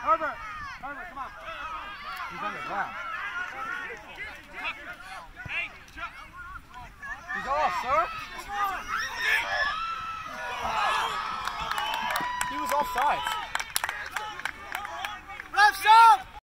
He's on the ground. He's off, sir. He was offside.